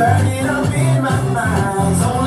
burning up in my mind.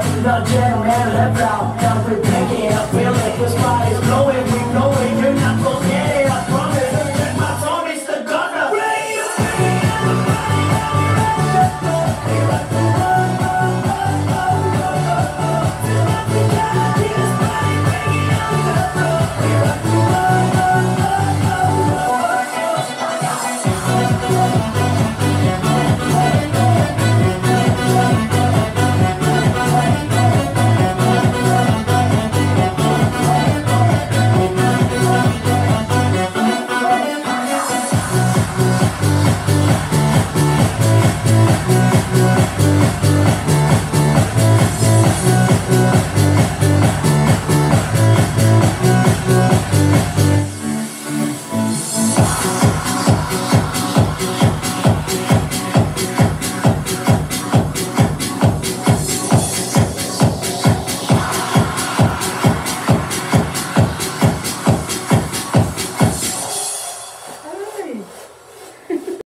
the gentleman left out. Now we're picking up, feeling the spot is blowing.